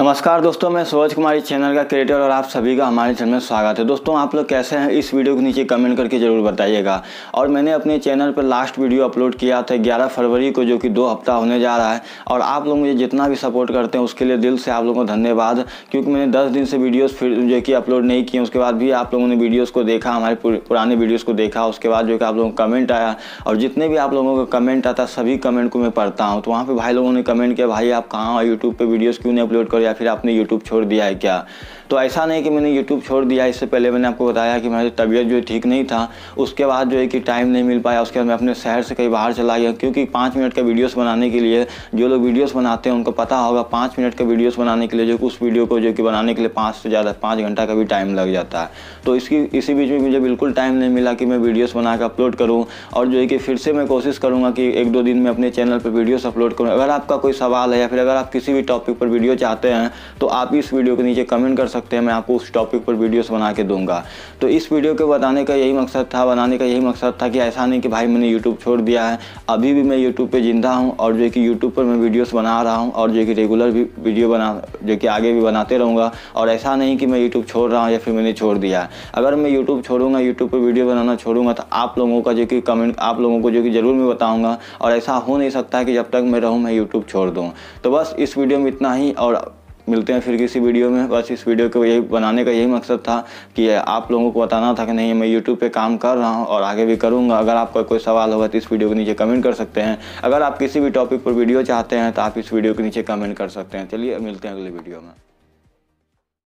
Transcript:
नमस्कार दोस्तों, मैं सूरज कुमारी चैनल का क्रिएटर और आप सभी का हमारे चैनल में स्वागत है। दोस्तों, आप लोग कैसे हैं? इस वीडियो के नीचे कमेंट करके ज़रूर बताइएगा। और मैंने अपने चैनल पर लास्ट वीडियो अपलोड किया था 11 फरवरी को, जो कि दो हफ़्ता होने जा रहा है। और आप लोग मुझे जितना भी सपोर्ट करते हैं, उसके लिए दिल से आप लोगों को धन्यवाद। क्योंकि मैंने दस दिन से वीडियोज़ फिर, जो कि अपलोड नहीं किए, उसके बाद भी आप लोगों ने वीडियोज़ को देखा, हमारे पुराने वीडियोज़ को देखा, उसके बाद जो कि आप लोगों का कमेंट आया। और जितने भी आप लोगों का कमेंट आता, सभी कमेंट को मैं पढ़ता हूँ। तो वहाँ पर भाई लोगों ने कमेंट किया, भाई, आप कहाँ यूट्यूब पर वीडियोज़ क्यों नहीं अपलोड करो? या फिर आपने यूट्यूब छोड़ दिया है क्या? तो ऐसा नहीं कि मैंने यूट्यूब छोड़ दिया, इससे पहले मैंने आपको बताया कि मेरी तबीयत जो ठीक नहीं था। उसके बाद जो है कि टाइम नहीं मिल पाया, उसके बाद मैं अपने शहर से कहीं बाहर चला गया, क्योंकि पाँच मिनट का वीडियोस बनाने के लिए, जो लोग वीडियोस बनाते हैं, उनको पता होगा, पाँच मिनट का वीडियोस बनाने के लिए जो उस वीडियो को जो कि बनाने के लिए पाँच से ज़्यादा, पाँच घंटा का भी टाइम लग जाता है। तो इसकी, इसी बीच में मुझे बिल्कुल टाइम नहीं मिला कि मैं वीडियोज़ बना कर अपलोड करूँ, और जो है कि फिर से मैं कोशिश करूँगा कि एक दो दिन में अपने चैनल पर वीडियोज़ अपलोड करूँ। अगर आपका कोई सवाल है या फिर अगर आप किसी भी टॉपिक पर वीडियो चाहते हैं तो आप इस वीडियो के नीचे कमेंट कर सकते हैं, मैं आपको उस टॉपिक पर वीडियोस बना के दूँगा। तो इस वीडियो के बताने का यही मकसद था, बनाने का यही मकसद था कि ऐसा नहीं कि भाई मैंने यूट्यूब छोड़ दिया है। अभी भी मैं यूट्यूब पर ज़िंदा हूँ और जो कि यूट्यूब पर मैं वीडियोज़ बना रहा हूँ और जो कि रेगुलर भी वीडियो बना, जो कि आगे भी बनाते रहूँगा। और ऐसा नहीं कि मैं यूट्यूब छोड़ रहा हूँ या फिर मैंने छोड़ दिया है। अगर मैं यूट्यूब छोड़ूँगा यूट्यूब पर वीडियो बनाना छोड़ूँगा तो आप लोगों का जो कि कमेंट आप लोगों को जो कि ज़रूर मैं बताऊँगा। और ऐसा हो नहीं सकता कि जब तक मैं रहूँ, मैं यूट्यूब छोड़ दूँ। तो बस इस वीडियो में इतना ही और मिलते हैं फिर किसी वीडियो में। बस इस वीडियो को यही बनाने का यही मकसद था कि आप लोगों को बताना था कि नहीं, मैं यूट्यूब पर काम कर रहा हूँ और आगे भी करूँगा। अगर आपका कोई सवाल होगा तो इस वीडियो के नीचे कमेंट कर सकते हैं। अगर आप किसी भी टॉपिक पर वीडियो चाहते हैं तो आप इस वीडियो के नीचे कमेंट कर सकते हैं। चलिए, मिलते हैं अगले वीडियो में।